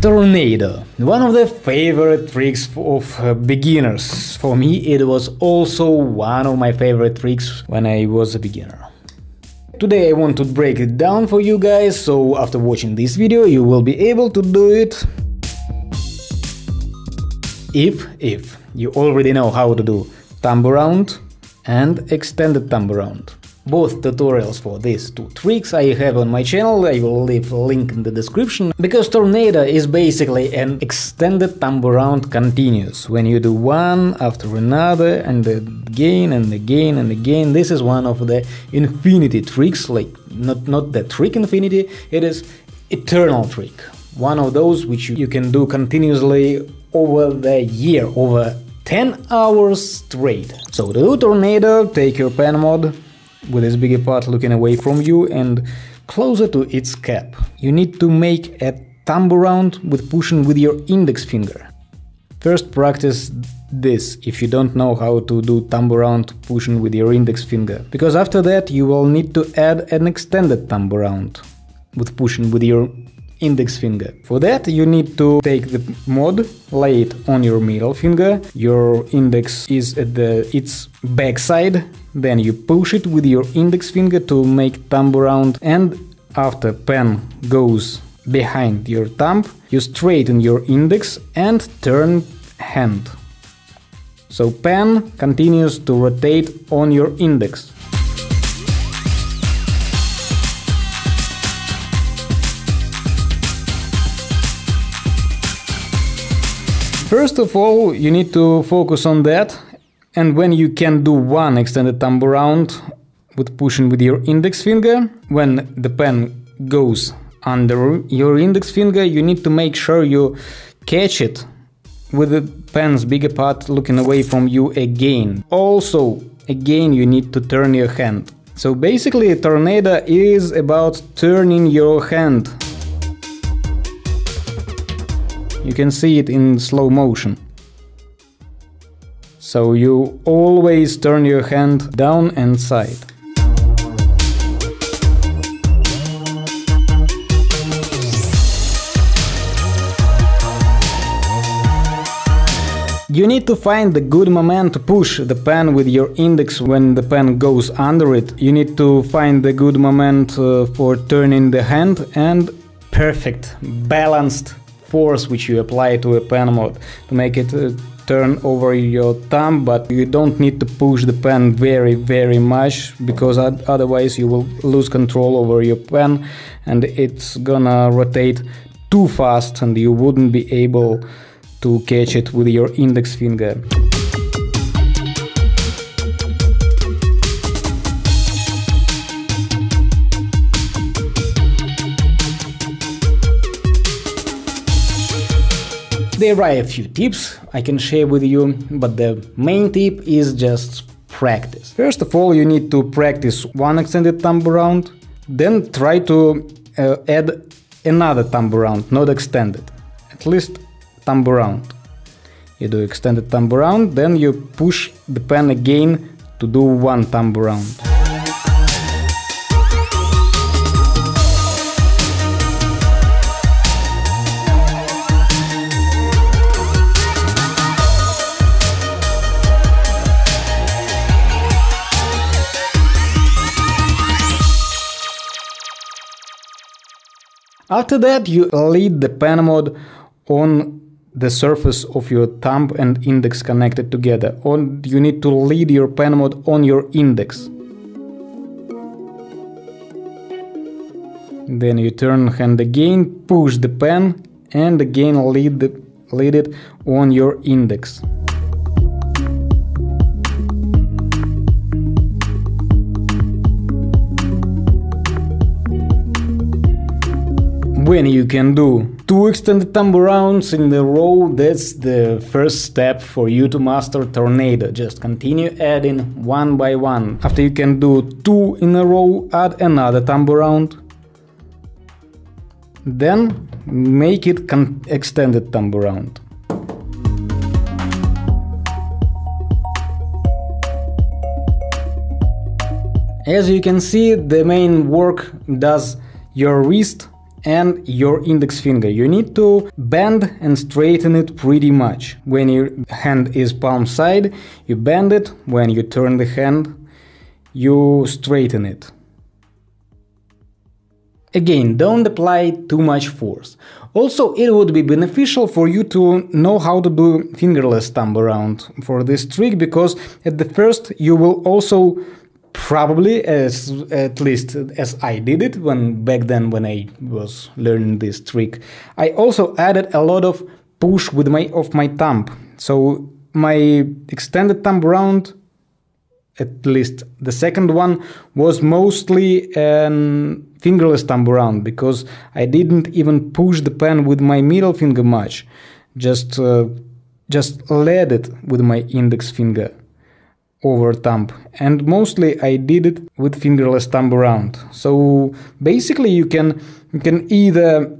Tornado. One of the favorite tricks of uh, beginners. For me it was also one of my favorite tricks when I was a beginner. Today I want to break it down for you guys, so after watching this video you will be able to do it if, if you already know how to do thumb around and extended thumb around. Both tutorials for these two tricks I have on my channel, I will leave a link in the description, because Tornado is basically an extended thumb around continuous, when you do one after another and again and again and again, this is one of the infinity tricks, like not, not the trick infinity, it is eternal trick, one of those which you can do continuously over the year, over 10 hours straight. So to do Tornado, take your pen mod, with its bigger part looking away from you and closer to its cap. You need to make a thumb around with pushing with your index finger. First practice this if you don't know how to do thumb around pushing with your index finger, because after that you will need to add an extended thumb around with pushing with your index finger. For that you need to take the mod, lay it on your middle finger, your index is at the its backside, then you push it with your index finger to make thumb around and after pen goes behind your thumb, you straighten your index and turn hand. So pen continues to rotate on your index. First of all, you need to focus on that, and when you can do one extended thumb around with pushing with your index finger, when the pen goes under your index finger, you need to make sure you catch it with the pen's bigger part looking away from you again. Also, again, you need to turn your hand. So basically, Tornado is about turning your hand you can see it in slow motion. So you always turn your hand down and side. You need to find the good moment to push the pen with your index when the pen goes under it. You need to find the good moment uh, for turning the hand and perfect, balanced force which you apply to a pen mod to make it uh, turn over your thumb but you don't need to push the pen very very much because otherwise you will lose control over your pen and it's gonna rotate too fast and you wouldn't be able to catch it with your index finger. There are a few tips I can share with you, but the main tip is just practice. First of all, you need to practice one extended thumb around, then try to uh, add another thumb around, not extended, at least thumb around. You do extended thumb around, then you push the pen again to do one thumb around. After that, you lead the pen mod on the surface of your thumb and index connected together. Or you need to lead your pen mod on your index. Then you turn hand again, push the pen and again lead, the, lead it on your index. When you can do two extended thumb rounds in a row, that's the first step for you to master Tornado. Just continue adding one by one. After you can do two in a row, add another thumb round. Then make it extended thumb round. As you can see, the main work does your wrist and your index finger. You need to bend and straighten it pretty much. When your hand is palm side, you bend it. When you turn the hand, you straighten it. Again, don't apply too much force. Also, it would be beneficial for you to know how to do fingerless thumb around for this trick because at the first you will also probably as at least as I did it when back then when I was learning this trick. I also added a lot of push with my of my thumb. So my extended thumb round, at least the second one was mostly an fingerless thumb round because I didn't even push the pen with my middle finger much. Just uh, just led it with my index finger over thumb. And mostly I did it with fingerless thumb around. So basically you can you can either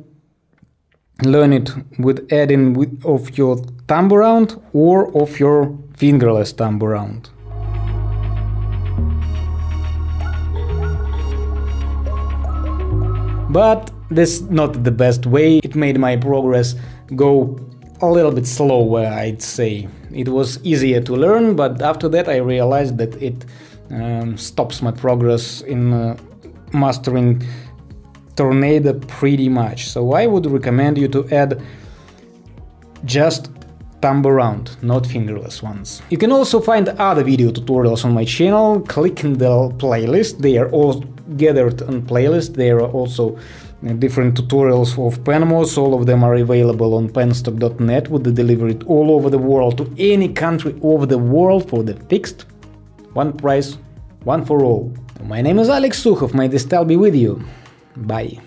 learn it with adding with, of your thumb around or of your fingerless thumb around. But this not the best way. It made my progress go a little bit slower I'd say it was easier to learn, but after that I realized that it um, stops my progress in uh, mastering Tornado pretty much. So I would recommend you to add just thumb around, not fingerless ones. You can also find other video tutorials on my channel, click in the playlist, they are all gathered on playlist, there are also Uh, different tutorials of PenMods, all of them are available on penstock.net with deliver it all over the world to any country over the world for the fixed one price, one for all. My name is Alex Sukhov, may this style be with you. Bye.